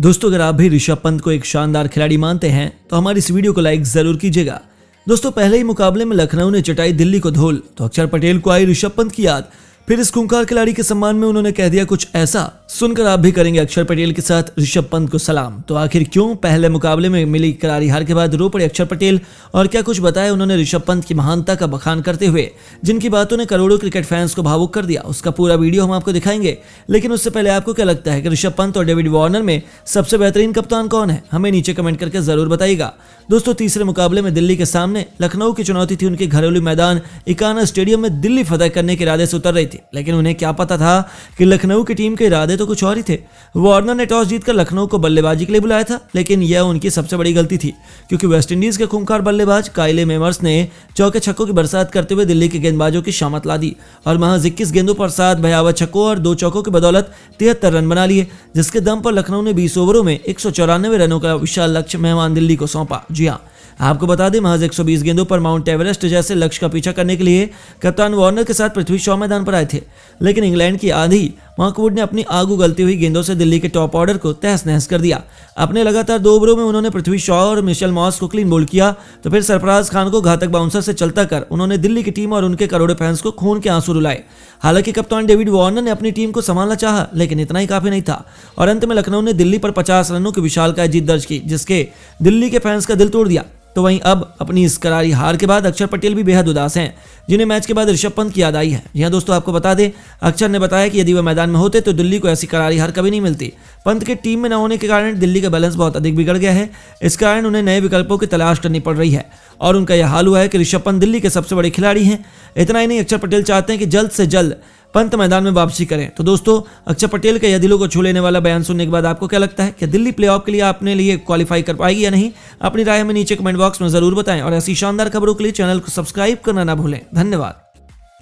दोस्तों, अगर आप भी ऋषभ पंत को एक शानदार खिलाड़ी मानते हैं तो हमारी इस वीडियो को लाइक ज़रूर कीजिएगा। दोस्तों, पहले ही मुकाबले में लखनऊ ने चटाई दिल्ली को धोल तो अक्षर पटेल को आई ऋषभ पंत की याद। फिर इस खूंखार खिलाड़ी के सम्मान में उन्होंने कह दिया, कुछ ऐसा। सुनकर आप भी करेंगे अक्षर पटेल के साथ ऋषभ पंत को सलाम। तो आखिर क्यों पहले मुकाबले में मिली करारी हार के बाद रो पड़े अक्षर पटेल? और क्या कुछ बताया उन्होंने ऋषभ पंत की महानता का बखान करते हुए? जिनकी बातों ने करोड़ों क्रिकेट फैंस को भावुक कर दिया। उसका पूरा वीडियो हम आपको दिखाएँगे। लेकिन उससे पहले आपको क्या लगता है कि ऋषभ पंत और डेविड वार्नर में सबसे बेहतरीन कप्तान कौन है? हमें नीचे कमेंट करके ज़रूर बताइएगा। दोस्तों, तीसरे मुकाबले में दिल्ली के सामने लखनऊ की चुनौती थी। उनके घरेलू मैदान इकाना स्टेडियम में दिल्ली फतह करने के इरादे से उतर रही थी। लेकिन उन्हें क्या पता था कि लखनऊ की टीम के इरादे तो कुछ और ही थे। वार्नर ने टॉस जीतकर लखनऊ को बल्लेबाजी के लिए बुलाया था, लेकिन यह उनकी सबसे बड़ी गलती थी, क्योंकि वेस्टइंडीज के खूंखार बल्लेबाज काइले मेमर्स ने चौके छक्कों की बरसात करते हुए दिल्ली के गेंदबाजों की शामत ला दी, और महज इक्कीस गेंदों पर सात भयावह छक्कों और दो चौकों की बदौलत तिहत्तर रन बना लिए, जिसके दम पर लखनऊ ने बीस ओवरों में एक सौ चौरानवे रनों का विशाल लक्ष्य मेहमान दिल्ली को सौंपा। जी हाँ आपको बता दें, महज 120 गेंदों पर माउंट एवरेस्ट जैसे लक्ष्य का पीछा करने के लिए कप्तान वार्नर के साथ पृथ्वी शॉ मैदान पर आए थे। लेकिन इंग्लैंड की आधी मार्कवुड ने अपनी आगू गलती हुई गेंदों से दिल्ली के टॉप ऑर्डर को तहस नहस कर दिया। अपने लगातार दो ओवरों में उन्होंने पृथ्वी शॉ और मिशेल मॉस को क्लीन बोल्ड किया तो फिर सरफराज खान को घातक बाउंसर से चलता कर उन्होंने दिल्ली की टीम और उनके करोड़ों फैंस को खून के आँसू रुलाए। हालाँकि कप्तान डेविड वार्नर ने अपनी टीम को संभालना चाहा, लेकिन इतना ही काफ़ी नहीं था। और अंत में लखनऊ ने दिल्ली पर पचास रनों की विशाल जीत दर्ज की, जिसके दिल्ली के फैंस का दिल तोड़ दिया। तो वहीं अब अपनी इस करारी हार के बाद अक्षर पटेल भी बेहद उदास हैं, जिन्हें मैच के बाद ऋषभ पंत की याद आई है। जी हाँ दोस्तों, आपको बता दें, अक्षर ने बताया कि यदि वह मैदान में होते तो दिल्ली को ऐसी करारी हार कभी नहीं मिलती। पंत के टीम में न होने के कारण दिल्ली का बैलेंस बहुत अधिक बिगड़ गया है। इस कारण उन्हें नए विकल्पों की तलाश करनी पड़ रही है और उनका यह हाल हुआ है कि ऋषभ पंत दिल्ली के सबसे बड़े खिलाड़ी हैं। इतना ही नहीं, अक्षर पटेल चाहते हैं कि जल्द से जल्द पंत मैदान में वापसी करें। तो दोस्तों अक्षर पटेल के यह दिलों को छू लेने वाला बयान सुनने के बाद आपको क्या लगता है? कि दिल्ली प्लेऑफ के लिए अपने लिए क्वालिफाई कर पाएगी या नहीं? अपनी राय में नीचे कमेंट बॉक्स में ज़रूर बताएँ और ऐसी शानदार खबरों के लिए चैनल को सब्सक्राइब करना ना भूलें। धन्यवाद।